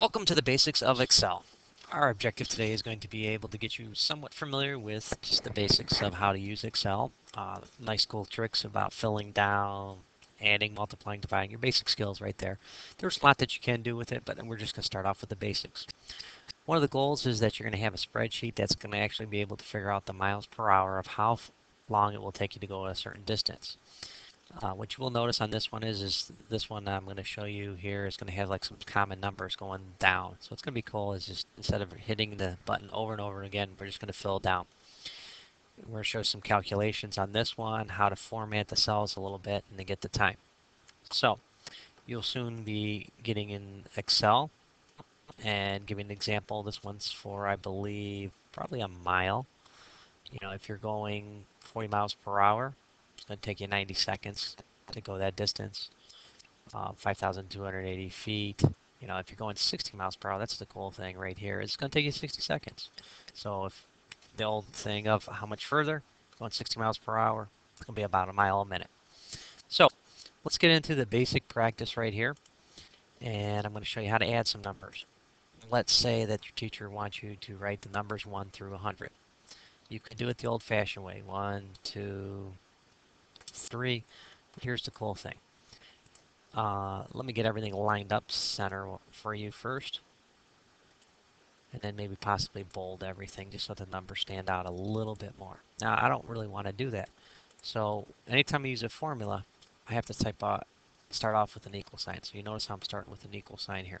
Welcome to the basics of Excel. Our objective today is going to be able to get you somewhat familiar with just the basics of how to use Excel. Uh, nice cool tricks about filling down, adding, multiplying, dividing, your basic skills right there. There's a lot that you can do with it, but we're just going to start off with the basics. One of the goals is that you're going to have a spreadsheet that's going to actually be able to figure out the miles per hour of how long it will take you to go a certain distance. Uh, what you will notice on this one is, is this one I'm going to show you here is going to have like some common numbers going down. So what's going to be cool is just instead of hitting the button over and over again, we're just going to fill down. We're going to show some calculations on this one, how to format the cells a little bit, and to get the time. So you'll soon be getting in Excel and giving an example. This one's for, I believe, probably a mile. You know, if you're going 40 miles per hour, it's going to take you 90 seconds to go that distance. Uh, 5,280 feet. You know, if you're going 60 miles per hour, that's the cool thing right here. It's going to take you 60 seconds. So if the old thing of how much further, going 60 miles per hour, it's going to be about a mile a minute. So let's get into the basic practice right here. And I'm going to show you how to add some numbers. Let's say that your teacher wants you to write the numbers 1 through 100. You could do it the old-fashioned way. 1, 2, three. Here's the cool thing. Uh, let me get everything lined up center for you first. And then maybe possibly bold everything just so the numbers stand out a little bit more. Now, I don't really want to do that. So anytime I use a formula, I have to type out, start off with an equal sign. So you notice how I'm starting with an equal sign here.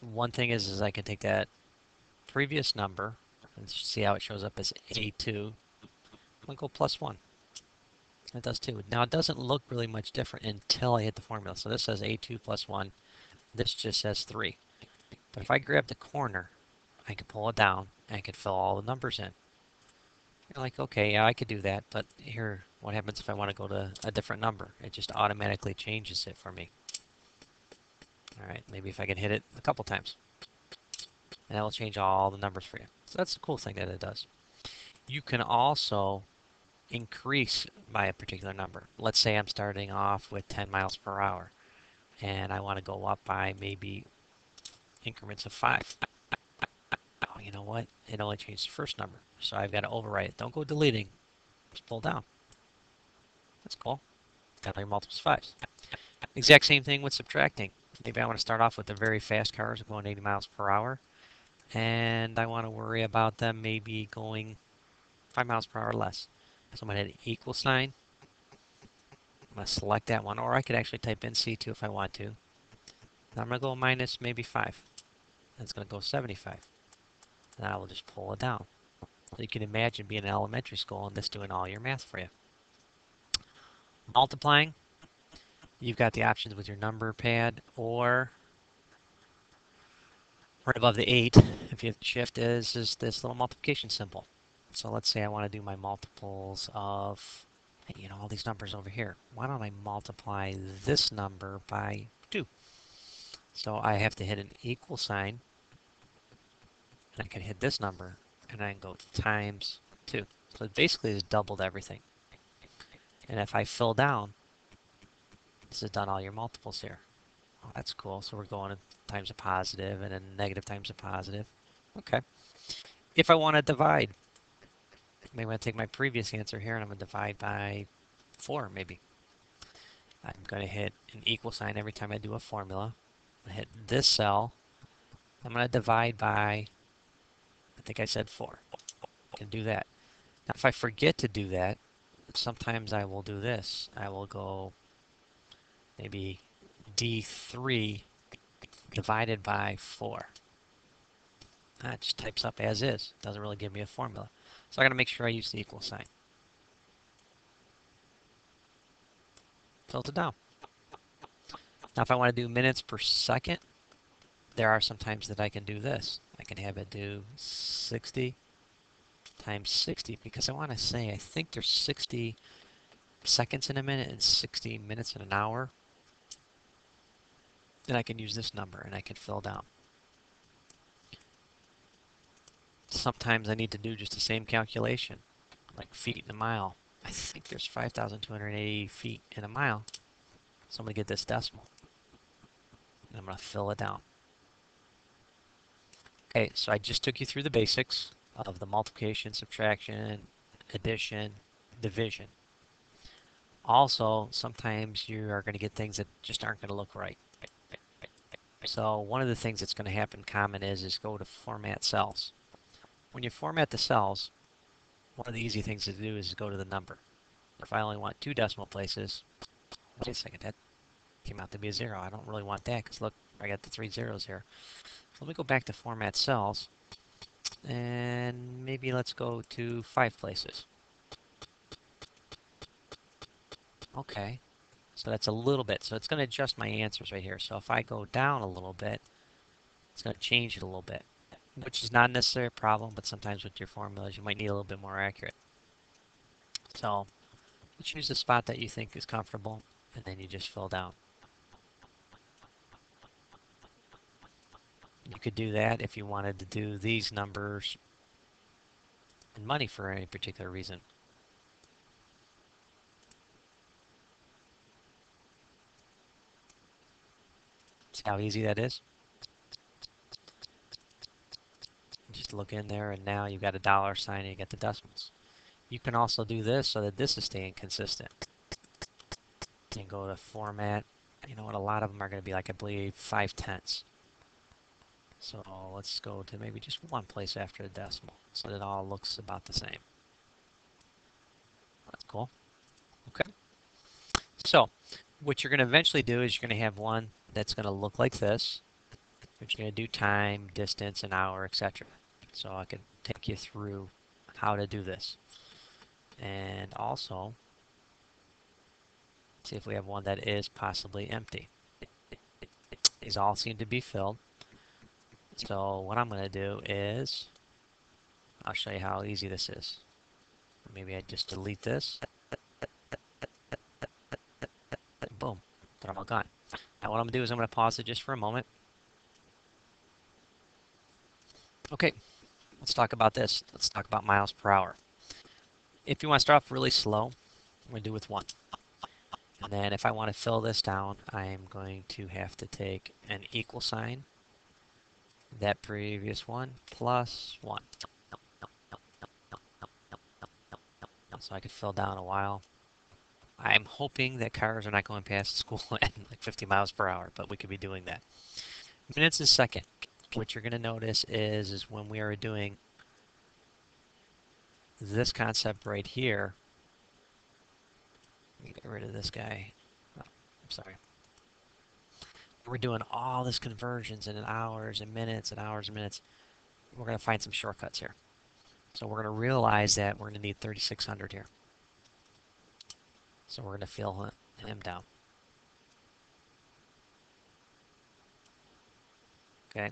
One thing is, is I can take that previous number and see how it shows up as A2. I'll go plus 1. It does too. Now it doesn't look really much different until I hit the formula. So this says A2 plus 1. This just says 3. But if I grab the corner, I can pull it down and I can fill all the numbers in. You're like, okay, yeah, I could do that. But here, what happens if I want to go to a different number? It just automatically changes it for me. All right, maybe if I can hit it a couple times. And that will change all the numbers for you. So that's the cool thing that it does. You can also increase by a particular number. Let's say I'm starting off with 10 miles per hour and I want to go up by maybe increments of 5. Oh, you know what? It only changed the first number. So I've got to overwrite it. Don't go deleting. Just pull down. That's cool. Got your multiples of 5s. Exact same thing with subtracting. Maybe I want to start off with the very fast cars going 80 miles per hour. And I want to worry about them maybe going 5 miles per hour less. So I'm going to hit equal sign. I'm going to select that one, or I could actually type in C2 if I want to. Now I'm going to go minus maybe 5. That's going to go 75. And I will just pull it down. So you can imagine being in elementary school and this doing all your math for you. Multiplying, you've got the options with your number pad or right above the 8, if you have shift is, is this little multiplication symbol. So let's say I want to do my multiples of, you know, all these numbers over here. Why don't I multiply this number by 2? So I have to hit an equal sign. And I can hit this number, and I can go times 2. So it basically has doubled everything. And if I fill down, this has done all your multiples here. Oh, that's cool. So we're going times a positive and then negative times a positive. Okay. If I want to divide, maybe I take my previous answer here and I'm going to divide by 4 maybe. I'm going to hit an equal sign every time I do a formula. I hit this cell. I'm going to divide by, I think I said 4. I can do that. Now if I forget to do that, sometimes I will do this. I will go maybe D3 divided by 4. That just types up as is. Doesn't really give me a formula. So I got to make sure I use the equal sign. Tilt it down. Now if I want to do minutes per second, there are some times that I can do this. I can have it do 60 times 60 because I want to say I think there's 60 seconds in a minute and 60 minutes in an hour. Then I can use this number and I can fill down. Sometimes I need to do just the same calculation, like feet in a mile. I think there's 5,280 feet in a mile. So I'm going to get this decimal. And I'm going to fill it down. Okay, so I just took you through the basics of the multiplication, subtraction, addition, division. Also, sometimes you are going to get things that just aren't going to look right. So one of the things that's going to happen common is, is go to format cells. When you format the cells, one of the easy things to do is go to the number. If I only want two decimal places, wait a second, that came out to be a zero. I don't really want that because look, I got the three zeros here. Let me go back to format cells and maybe let's go to five places. Okay, so that's a little bit. So it's going to adjust my answers right here. So if I go down a little bit, it's going to change it a little bit, which is not necessarily a problem, but sometimes with your formulas, you might need a little bit more accurate. So choose a spot that you think is comfortable, and then you just fill down. You could do that if you wanted to do these numbers in money for any particular reason. See how easy that is? Look in there and now you've got a dollar sign and you get the decimals. You can also do this so that this is staying consistent. And go to format. You know what, a lot of them are going to be like, I believe, 5 tenths. So let's go to maybe just one place after the decimal so that it all looks about the same. That's cool. Okay. So what you're going to eventually do is you're going to have one that's going to look like this. But you're going to do time, distance, an hour, etc. So I can take you through how to do this. And also, see if we have one that is possibly empty. These all seem to be filled. So what I'm going to do is, I'll show you how easy this is. Maybe I just delete this. Boom. They're all gone. Now what I'm going to do is I'm going to pause it just for a moment. Okay, let's talk about this. Let's talk about miles per hour. If you want to start off really slow, I'm going to do with one. And then if I want to fill this down, I'm going to have to take an equal sign, that previous one, plus one. So I could fill down a while. I'm hoping that cars are not going past school at like 50 miles per hour, but we could be doing that. Minutes a second. What you're going to notice is, is when we are doing this concept right here, get rid of this guy. Oh, I'm sorry. We're doing all this conversions in hours and minutes and hours and minutes. We're going to find some shortcuts here. So we're going to realize that we're going to need 3600 here. So we're going to fill him down. Okay.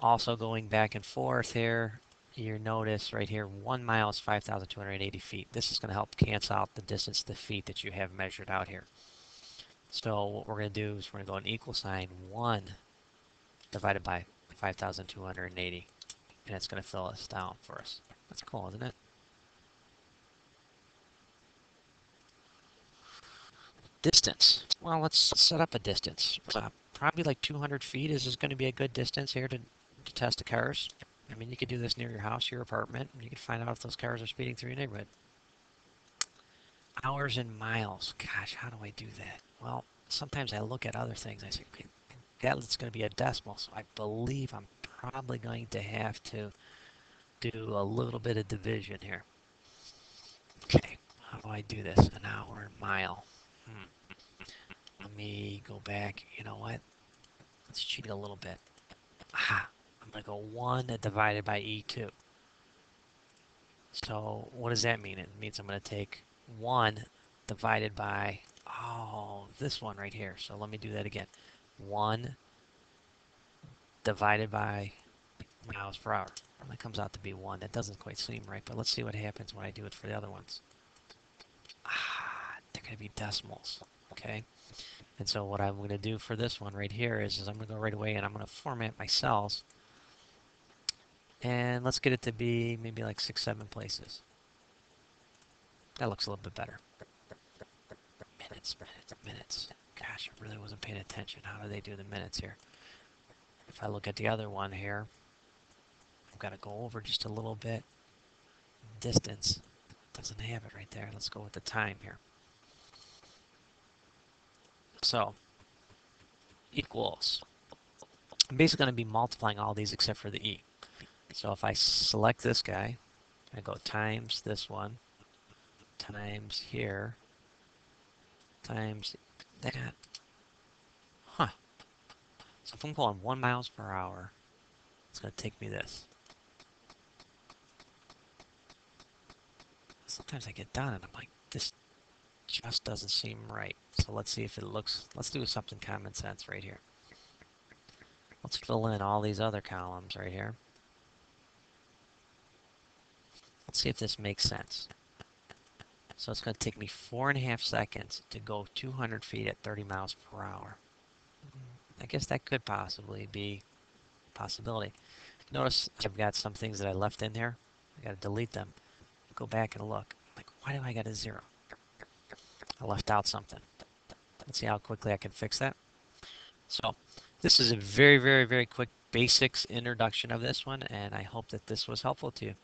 Also going back and forth here, you notice right here, one mile is 5,280 feet. This is going to help cancel out the distance to feet that you have measured out here. So what we're going to do is we're going to go an equal sign 1 divided by 5,280. And it's going to fill us down for us. That's cool, isn't it? Distance. Well, let's set up a distance. Probably like 200 feet is, is going to be a good distance here to, to test the cars. I mean, you could do this near your house, your apartment, and you could find out if those cars are speeding through your neighborhood. Hours and miles. Gosh, how do I do that? Well, sometimes I look at other things. I say, okay, that's going to be a decimal, so I believe I'm probably going to have to do a little bit of division here. Okay, how do I do this? An hour and a mile. Hmm. Let me go back. You know what? Let's cheat a little bit. Aha. I'm going to go 1 divided by E2. So what does that mean? It means I'm going to take 1 divided by, oh, this one right here. So let me do that again. 1 divided by miles per hour. That comes out to be 1. That doesn't quite seem right, but let's see what happens when I do it for the other ones. Ah, they're going to be decimals. Okay. And so what I'm going to do for this one right here is, is I'm going to go right away and I'm going to format my cells. And let's get it to be maybe like six, seven places. That looks a little bit better. Minutes, minutes, minutes. Gosh, I really wasn't paying attention. How do they do the minutes here? If I look at the other one here, I've got to go over just a little bit. Distance doesn't have it right there. Let's go with the time here. So equals. I'm basically going to be multiplying all these except for the e. So if I select this guy, I go times this one, times here, times that. Huh. So if I'm going one miles per hour, it's going to take me this. Sometimes I get done and I'm like, this just doesn't seem right. So let's see if it looks, let's do something common sense right here. Let's fill in all these other columns right here. Let's see if this makes sense. So it's going to take me four and a half seconds to go 200 feet at 30 miles per hour. I guess that could possibly be a possibility. Notice I've got some things that I left in there. I got to delete them. Go back and look. Like, why do I got a zero? I left out something. Let's see how quickly I can fix that. So this is a very, very, very quick basics introduction of this one, and I hope that this was helpful to you.